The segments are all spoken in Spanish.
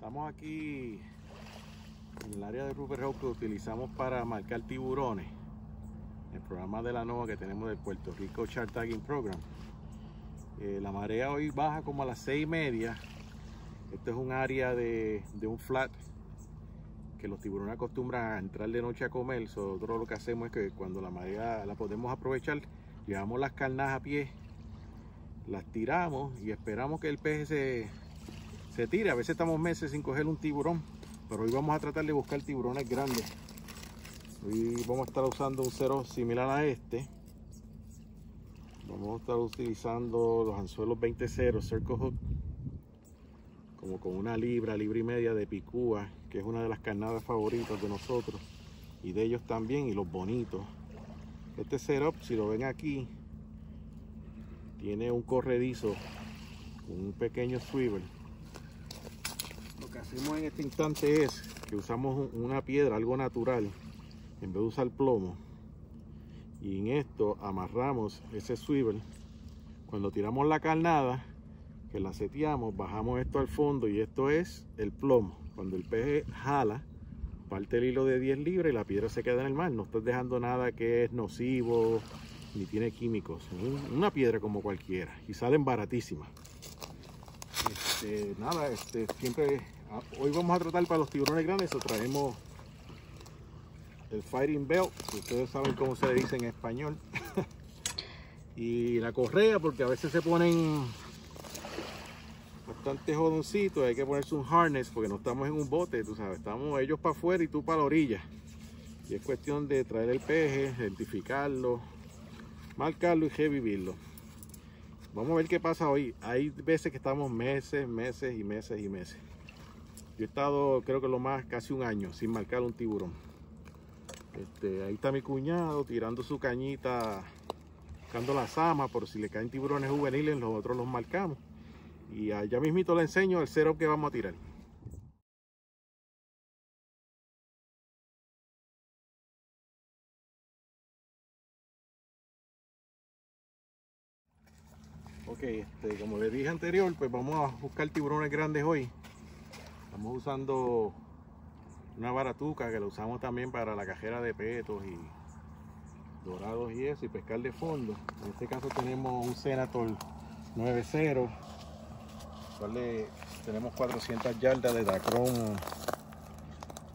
Estamos aquí en el área de Rupert Rock que utilizamos para marcar tiburones. El programa de la NOAA que tenemos del Puerto Rico Chart Tagging Program. Eh, la marea hoy baja como a las seis y media. Este es un área de, de un flat que los tiburones acostumbran a entrar de noche a comer. Nosotros lo que hacemos es que cuando la marea la podemos aprovechar, llevamos las carnas a pie, las tiramos y esperamos que el pez se, se tire. A veces estamos meses sin coger un tiburón, pero hoy vamos a tratar de buscar tiburones grandes. Hoy vamos a estar usando un cero similar a este. Vamos a estar utilizando los anzuelos 20 0 Circle Hook, como con una libra, libra y media de picúa, que es una de las carnadas favoritas de nosotros y de ellos también, y los bonitos. Este setup, si lo ven aquí, tiene un corredizo, un pequeño swivel hacemos en este instante es que usamos una piedra, algo natural, en vez de usar plomo. Y en esto amarramos ese swivel. Cuando tiramos la carnada, que la seteamos, bajamos esto al fondo y esto es el plomo. Cuando el pez jala, parte el hilo de 10 libras y la piedra se queda en el mar. No estoy dejando nada que es nocivo ni tiene químicos. Una piedra como cualquiera y salen baratísimas. Este, nada, este, siempre hoy vamos a tratar para los tiburones grandes, o traemos el fighting belt, que ustedes saben cómo se dice en español. y la correa, porque a veces se ponen bastante jodoncitos, hay que ponerse un harness porque no estamos en un bote, tú sabes, estamos ellos para afuera y tú para la orilla. Y es cuestión de traer el peje, identificarlo, marcarlo y revivirlo. Vamos a ver qué pasa hoy. Hay veces que estamos meses, meses y meses y meses. Yo he estado, creo que lo más, casi un año sin marcar un tiburón. Este, ahí está mi cuñado tirando su cañita, buscando la sama, por si le caen tiburones juveniles, nosotros los marcamos. Y allá mismito le enseño el cero que vamos a tirar. Ok, este, como les dije anterior, pues vamos a buscar tiburones grandes hoy. Estamos usando una baratuca que la usamos también para la cajera de petos y dorados y eso, y pescar de fondo. En este caso tenemos un Senator 9.0, cual tenemos 400 yardas de Dacron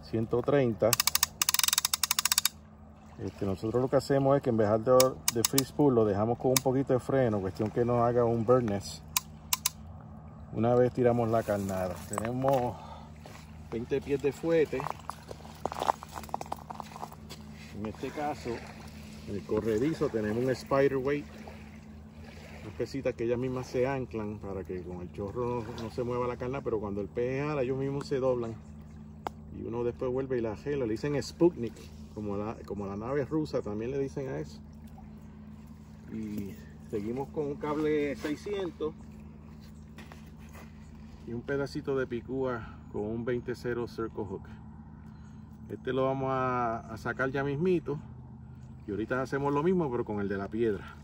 130. Este, nosotros lo que hacemos es que en vez de, de free spool lo dejamos con un poquito de freno, cuestión que no haga un burness una vez tiramos la carnada. Tenemos 20 pies de fuete. En este caso, en el corredizo tenemos un spider weight. Unas pesitas que ellas mismas se anclan para que con el chorro no, se mueva la carne, pero cuando el pez jala, ellos mismos se doblan. Y uno después vuelve y la gela. Le dicen Sputnik, como la, como la nave rusa, también le dicen a eso. Y seguimos con un cable 600 y un pedacito de picúa con un 20 Circle Hook. Este lo vamos a, sacar ya mismito y ahorita hacemos lo mismo pero con el de la piedra.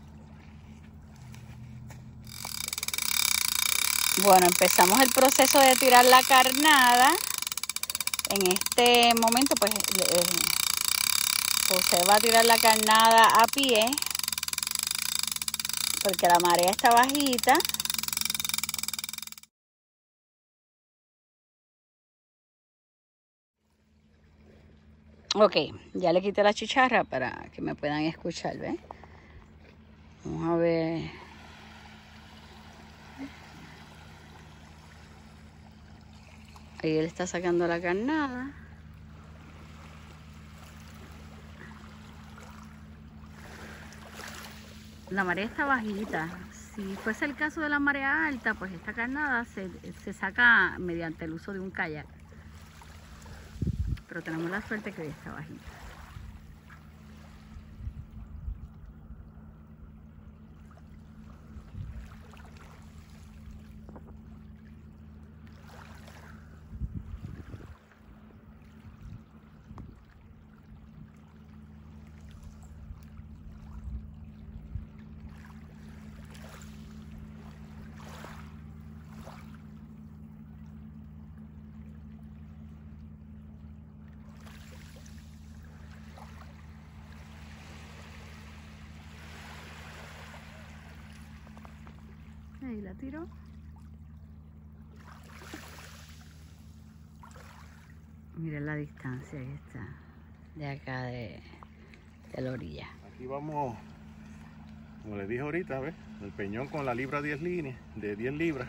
Bueno, empezamos el proceso de tirar la carnada. En este momento pues José va a tirar la carnada a pie porque la marea está bajita. Ok, ya le quité la chicharra para que me puedan escuchar, ¿ven? Vamos a ver. Ahí él está sacando la carnada. La marea está bajita. Si fuese el caso de la marea alta, pues esta carnada se, se saca mediante el uso de un kayak pero tenemos la suerte que hoy está bajita. Ahí la tiró. Miren la distancia que está de acá de, de la orilla. Aquí vamos, como les dije ahorita, ¿ves? El peñón con la libra 10 líneas, de 10 libras.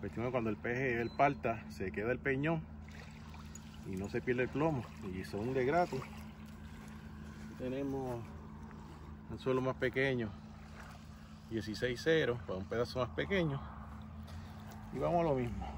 Cuestión de cuando el peje, el parta, se queda el peñón y no se pierde el plomo. Y son de gratis. Tenemos un suelo más pequeño, 16.0 para un pedazo más pequeño. Y vamos a lo mismo.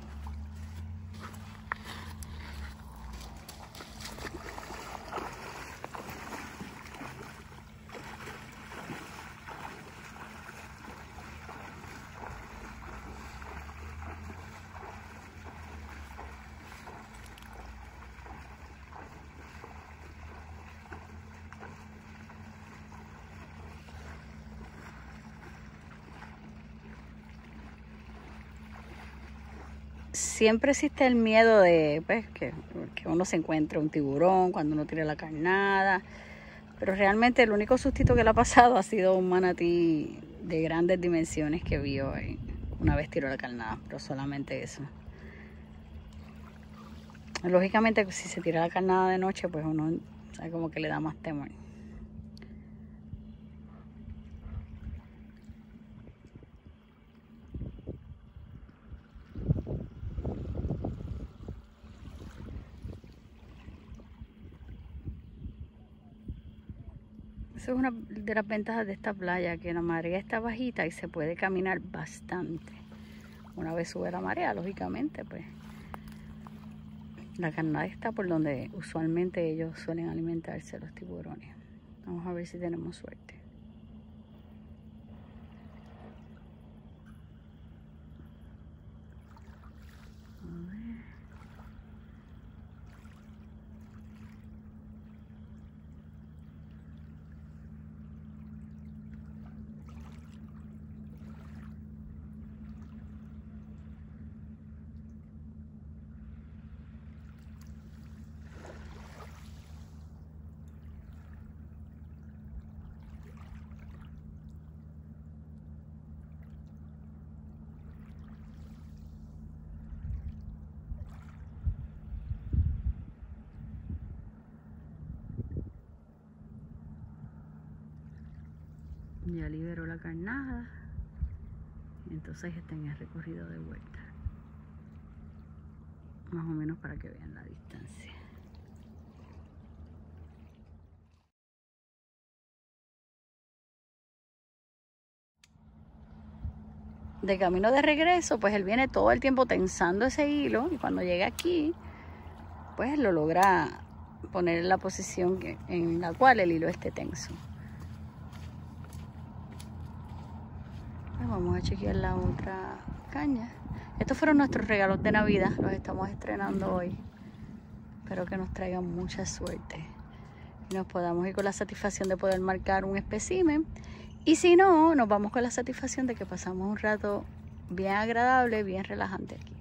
Siempre existe el miedo de pues, que, uno se encuentre un tiburón cuando uno tira la carnada. Pero realmente el único sustito que le ha pasado ha sido un manatí de grandes dimensiones que vio una vez tiró la carnada, pero solamente eso. Lógicamente si se tira la carnada de noche, pues uno como que le da más temor. Esa es una de las ventajas de esta playa, que la marea está bajita y se puede caminar bastante. Una vez sube la marea, lógicamente, pues la carnada está por donde usualmente ellos suelen alimentarse los tiburones. Vamos a ver si tenemos suerte. Ya liberó la carnada. Entonces está en el recorrido de vuelta. Más o menos para que vean la distancia. De camino de regreso pues él viene todo el tiempo tensando ese hilo y cuando llega aquí pues lo logra poner en la posición en la cual el hilo esté tenso Vamos a chequear la otra caña. Estos fueron nuestros regalos de Navidad. Los estamos estrenando hoy. Espero que nos traigan mucha suerte. Y nos podamos ir con la satisfacción de poder marcar un espécimen. Y si no, nos vamos con la satisfacción de que pasamos un rato bien agradable, bien relajante aquí.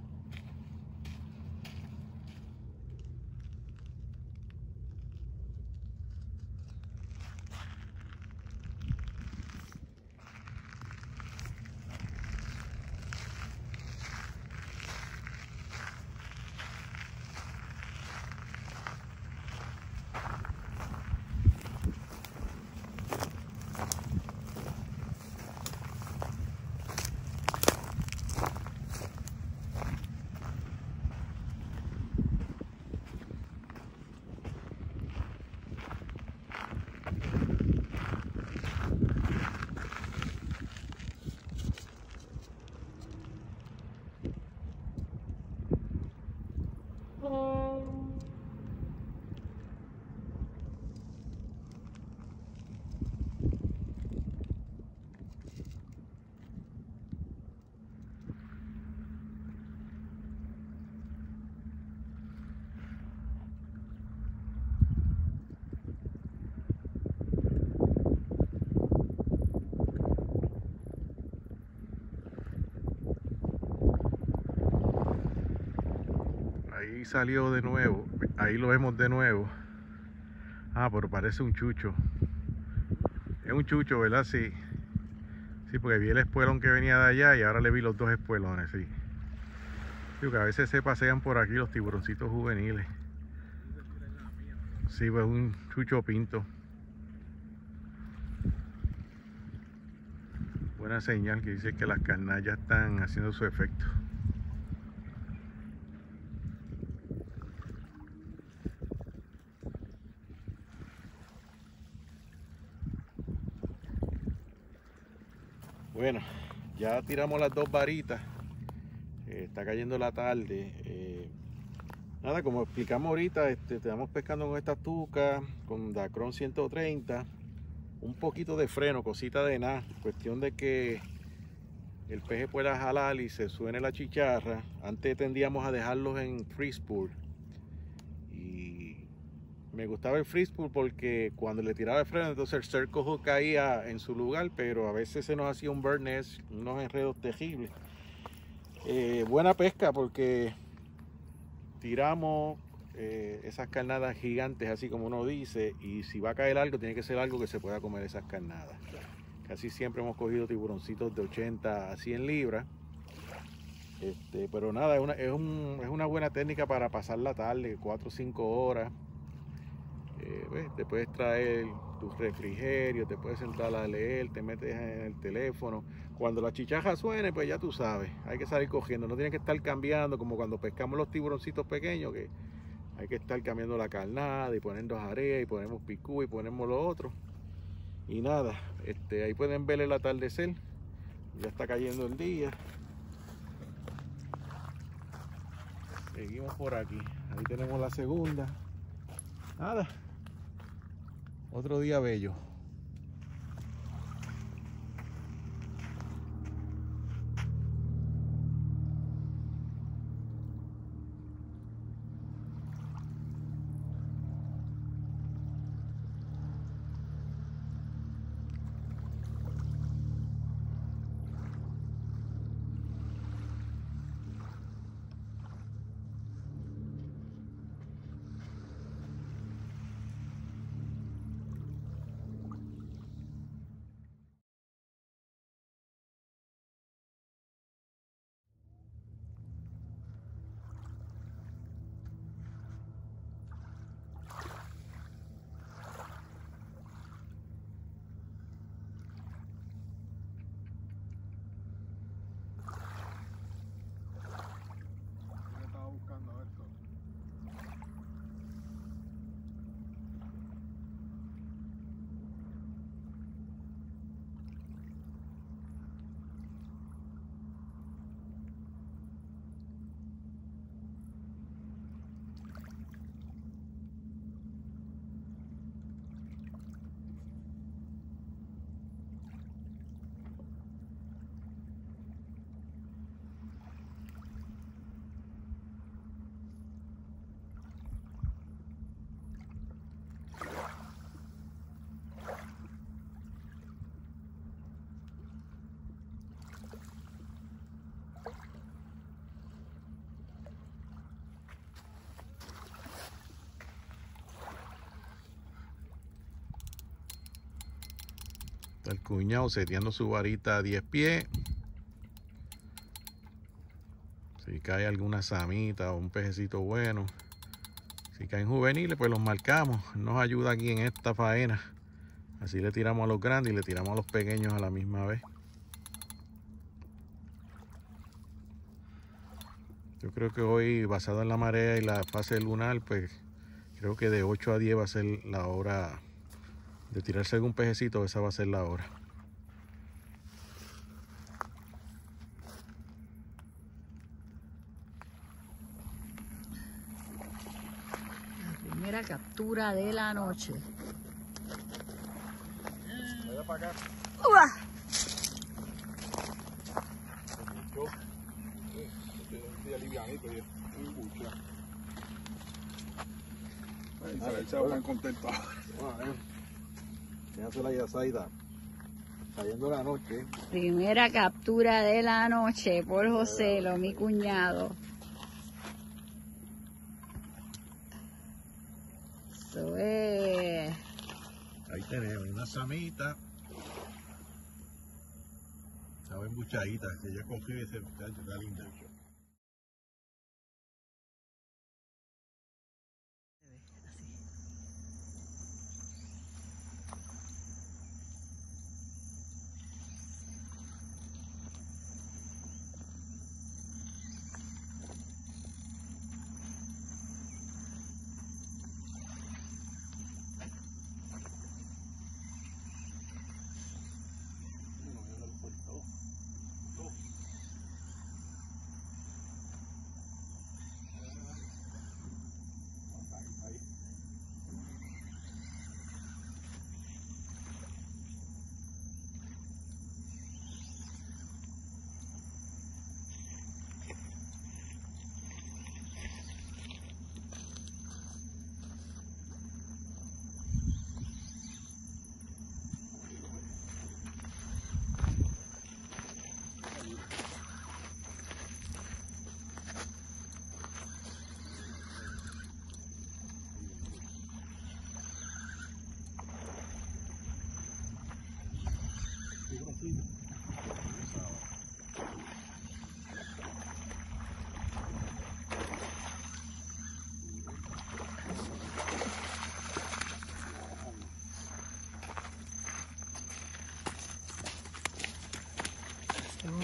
Salió de nuevo ahí lo vemos de nuevo ah pero parece un chucho es un chucho verdad sí Sí, porque vi el espuelón que venía de allá y ahora le vi los dos espuelones, sí. Digo que a veces se pasean por aquí los tiburoncitos juveniles. Sí, pues un chucho pinto. Buena señal que dice que las carnallas están haciendo su efecto. Bueno, ya tiramos las dos varitas. Eh, está cayendo la tarde. Eh, nada, como explicamos ahorita, este, estamos pescando con esta tuca, con Dacron 130. Un poquito de freno, cosita de nada. Cuestión de que el peje pueda jalar y se suene la chicharra. Antes tendíamos a dejarlos en freespool me gustaba el frisbee porque cuando le tiraba el freno, entonces el circle hook caía en su lugar, pero a veces se nos hacía un burn unos enredos terribles. Eh, buena pesca porque tiramos eh, esas carnadas gigantes, así como uno dice, y si va a caer algo, tiene que ser algo que se pueda comer esas carnadas. Casi siempre hemos cogido tiburoncitos de 80 a 100 libras. Este, pero nada, es una, es, un, es una buena técnica para pasar la tarde, 4 o 5 horas. Eh, te puedes traer tu refrigerio, te puedes sentar a leer, te metes en el teléfono. Cuando la chichaja suene, pues ya tú sabes, hay que salir cogiendo, no tienes que estar cambiando como cuando pescamos los tiburoncitos pequeños, que hay que estar cambiando la carnada y poniendo jarea y ponemos picú y ponemos lo otro. Y nada, este, ahí pueden ver el atardecer, ya está cayendo el día. Seguimos por aquí, ahí tenemos la segunda. Nada, otro día bello. Cuñado seteando su varita a 10 pies. Si cae alguna samita o un pejecito bueno. Si caen juveniles, pues los marcamos. Nos ayuda aquí en esta faena. Así le tiramos a los grandes y le tiramos a los pequeños a la misma vez. Yo creo que hoy, basado en la marea y la fase lunar, pues creo que de 8 a 10 va a ser la hora de tirarse algún pejecito, esa va a ser la hora. La captura de la noche. Voy para acá. ¡Uah! Estoy alivianito y un bucha. Se van contentos. Fíjense la. Cayendo la noche. Primera captura de la noche por José, lo mi cuñado. Ahí tenemos una samita. Estaba embuchadita, que ella cogió y ese muchacho está linda.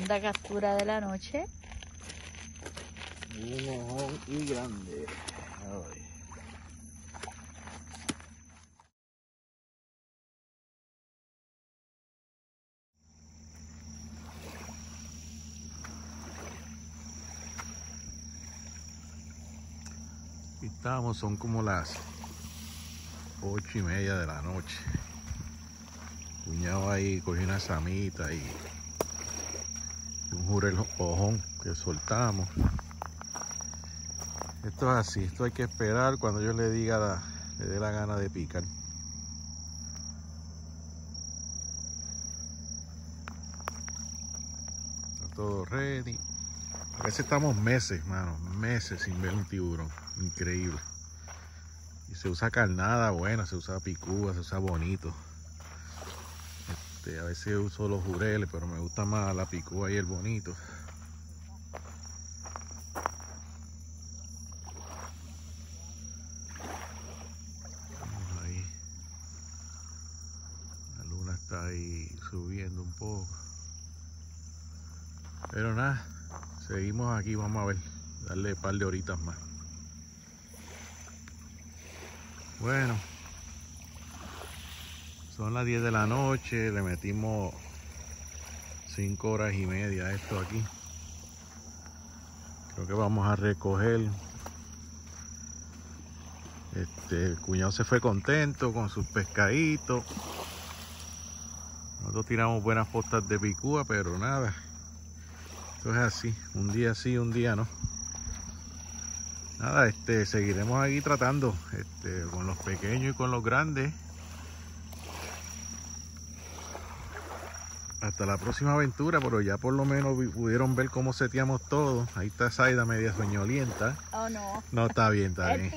Segunda captura de la noche. Un mojón y grande. Ay. Estamos, son como las ocho y media de la noche. Cuñado ahí cogió una samita y jurel ojón que soltamos. Esto es así, esto hay que esperar cuando yo le diga, la- le dé la gana de picar. Está todo ready. A veces estamos meses, mano, meses sin ver un tiburón. Increíble. Y se usa carnada buena, se usa picúa, se usa bonito. Este, a veces uso los jureles, pero me gusta más la picúa y el bonito. Ahí. La luna está ahí subiendo un poco. Pero nada, seguimos aquí, vamos a ver, darle un par de horitas más. Bueno, son las 10 de la noche, le metimos 5 horas y media a esto aquí. Creo que vamos a recoger. Este, el cuñado se fue contento con sus pescaditos. Nosotros tiramos buenas postas de picúa, pero nada. Esto es así, un día sí, un día no. Nada, este, seguiremos aquí tratando este, con los pequeños y con los grandes. Hasta la próxima aventura, pero ya por lo menos pudieron ver cómo seteamos todo. Ahí está Zaida media sueñolienta. Oh no. No, está bien, está Es bien.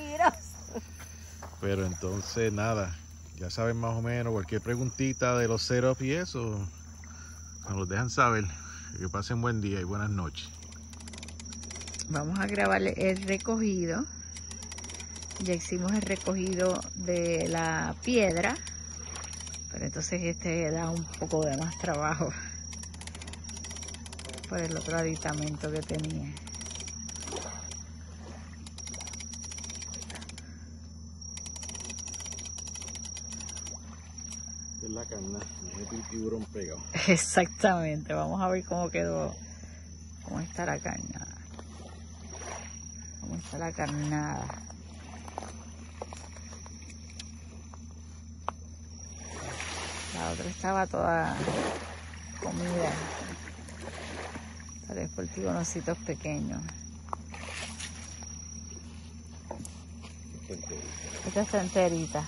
Pero entonces nada, ya saben más o menos cualquier preguntita de los setups y eso, nos los dejan saber. Que pasen buen día y buenas noches. Vamos a grabarle el recogido. Ya hicimos el recogido de la piedra. Pero entonces este da un poco de más trabajo. Por el otro aditamento que tenía. Es la carne, el tiburón pegado. Exactamente. Vamos a ver cómo quedó. Cómo está la carnada. Cómo está la carnada. Otra estaba toda comida. Tal vez por tiburoncitos pequeños. Esta está enterita.